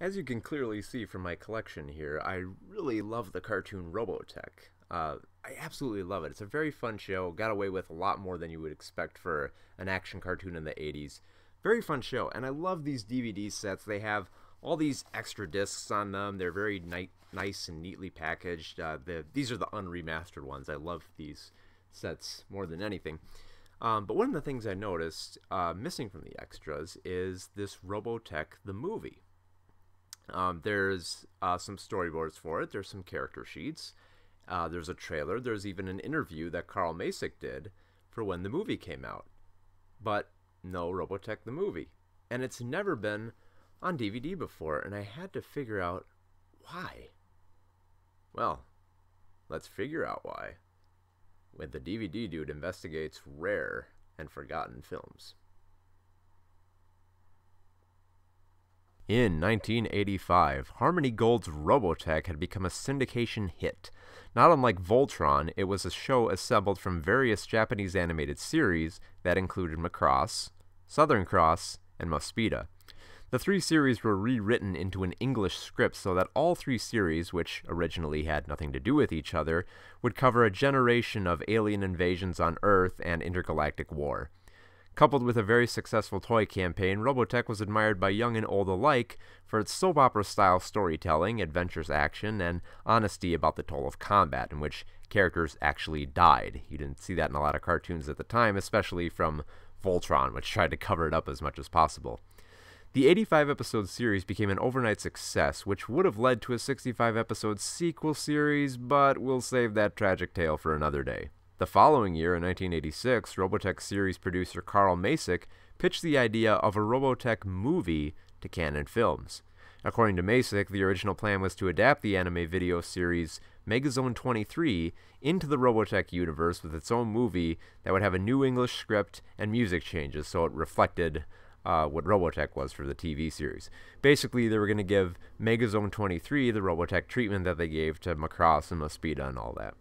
As you can clearly see from my collection here, I really love the cartoon Robotech. Uh, I absolutely love it. It's a very fun show. Got away with a lot more than you would expect for an action cartoon in the 80s. Very fun show, and I love these DVD sets. They have all these extra discs on them. They're very ni- nice and neatly packaged. Uh, the, these are the unremastered ones. I love these sets more than anything. Um, but one of the things I noticed uh, missing from the extras is this Robotech the movie. Um, there's uh, some storyboards for it. There's some character sheets. Uh, there's a trailer. There's even an interview that Carl Macek did for when the movie came out. But no Robotech the movie. And it's never been on DVD before, and I had to figure out why. Well, let's figure out why. When the DVD dude investigates rare and forgotten films. In 1985, Harmony Gold's Robotech had become a syndication hit. Not unlike Voltron, it was a show assembled from various Japanese animated series that included Macross, Southern Cross, and Mospeada. The three series were rewritten into an English script so that all three series, which originally had nothing to do with each other, would cover a generation of alien invasions on Earth and intergalactic war. Coupled with a very successful toy campaign, Robotech was admired by young and old alike for its soap opera style storytelling, adventurous action, and honesty about the toll of combat, in which characters actually died. You didn't see that in a lot of cartoons at the time, especially from Voltron, which tried to cover it up as much as possible. The 85 episode series became an overnight success, which would have led to a 65 episode sequel series, but we'll save that tragic tale for another day. The following year, in 1986, Robotech series producer Carl Macek pitched the idea of a Robotech movie to Cannon Films. According to Macek, the original plan was to adapt the anime video series Megazone 23 into the Robotech universe with its own movie that would have a new English script and music changes so it reflected uh, what Robotech was for the TV series. Basically, they were going to give Megazone 23 the Robotech treatment that they gave to Macross and Mospeada and all that.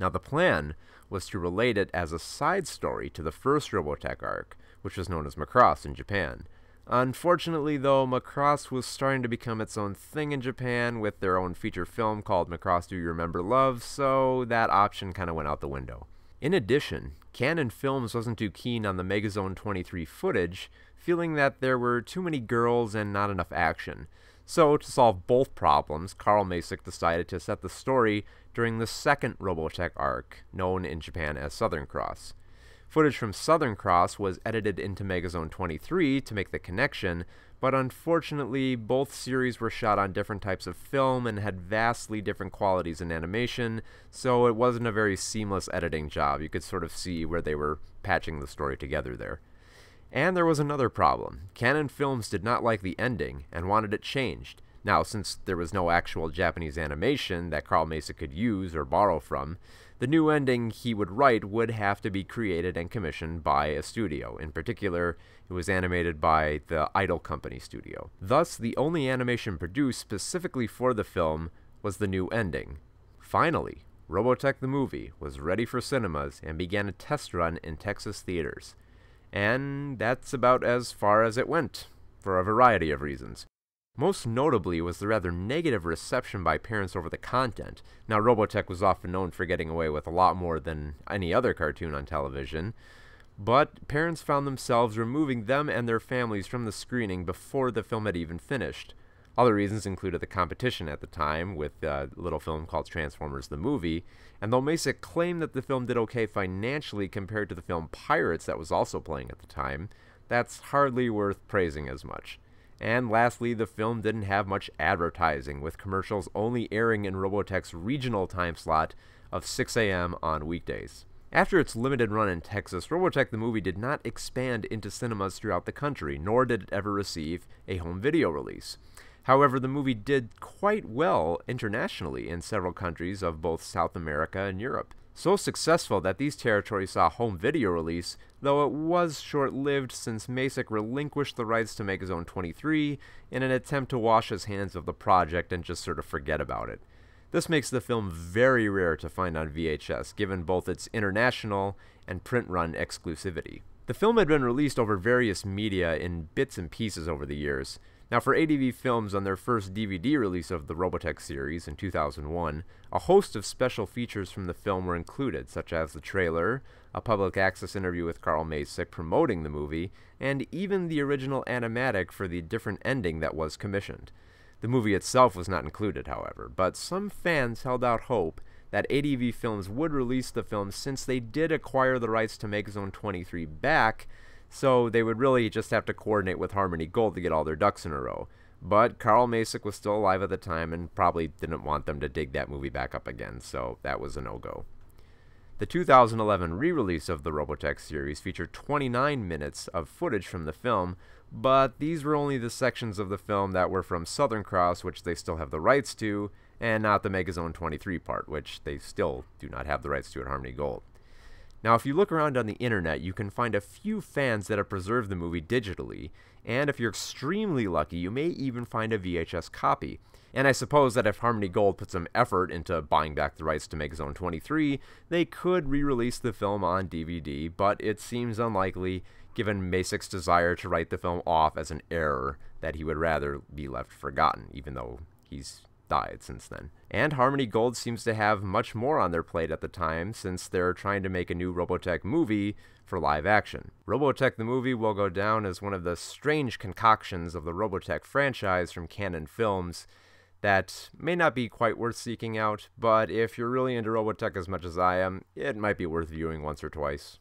Now, the plan was to relate it as a side story to the first Robotech arc, which was known as Macross in Japan. Unfortunately, though, Macross was starting to become its own thing in Japan with their own feature film called Macross Do You Remember Love, so that option kind of went out the window. In addition, Cannon Films wasn't too keen on the Megazone 23 footage, feeling that there were too many girls and not enough action. So, to solve both problems, Carl Macek decided to set the story during the second Robotech arc, known in Japan as Southern Cross. Footage from Southern Cross was edited into Megazone 23 to make the connection, but unfortunately, both series were shot on different types of film and had vastly different qualities in animation, so it wasn't a very seamless editing job. You could sort of see where they were patching the story together there. And there was another problem. Cannon Films did not like the ending and wanted it changed. Now, since there was no actual Japanese animation that Carl Macek could use or borrow from, the new ending he would write would have to be created and commissioned by a studio. In particular, it was animated by the Idol Company studio. Thus, the only animation produced specifically for the film was the new ending. Finally, Robotech the movie was ready for cinemas and began a test run in Texas theaters. And that's about as far as it went, for a variety of reasons. Most notably was the rather negative reception by parents over the content. Now, Robotech was often known for getting away with a lot more than any other cartoon on television, but parents found themselves removing them and their families from the screening before the film had even finished. Other reasons included the competition at the time with a little film called Transformers the Movie, and though Macek claimed that the film did okay financially compared to the film Pirates that was also playing at the time, that's hardly worth praising as much. And lastly, the film didn't have much advertising, with commercials only airing in Robotech's regional time slot of 6 a.m. on weekdays. After its limited run in Texas, Robotech the movie did not expand into cinemas throughout the country, nor did it ever receive a home video release. However, the movie did quite well internationally in several countries of both South America and Europe. So successful that these territories saw home video release, though it was short lived since Macek relinquished the rights to Megazone 23 in an attempt to wash his hands of the project and just sort of forget about it. This makes the film very rare to find on VHS, given both its international and print run exclusivity. The film had been released over various media in bits and pieces over the years. Now, for ADV Films, on their first DVD release of the Robotech series in 2001, a host of special features from the film were included, such as the trailer, a public access interview with Carl Macek promoting the movie, and even the original animatic for the different ending that was commissioned. The movie itself was not included, however, but some fans held out hope that ADV Films would release the film since they did acquire the rights to Megazone 23 back so they would really just have to coordinate with Harmony Gold to get all their ducks in a row. But Carl Macek was still alive at the time and probably didn't want them to dig that movie back up again, so that was a no go. The 2011 re release of the Robotech series featured 29 minutes of footage from the film, but these were only the sections of the film that were from Southern Cross, which they still have the rights to, and not the Megazone 23 part, which they still do not have the rights to at Harmony Gold. Now, if you look around on the internet, you can find a few fans that have preserved the movie digitally, and if you're extremely lucky, you may even find a VHS copy. And I suppose that if Harmony Gold put some effort into buying back the rights to Megazone 23, they could re release the film on DVD, but it seems unlikely given Macek's desire to write the film off as an error that he would rather be left forgotten, even though he's died since then. And Harmony Gold seems to have much more on their plate at the time since they're trying to make a new Robotech movie for live action. Robotech the movie will go down as one of the strange concoctions of the Robotech franchise from Cannon Films that may not be quite worth seeking out, but if you're really into Robotech as much as I am, it might be worth viewing once or twice.